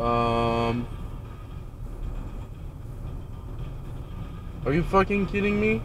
Um. Are you fucking kidding me?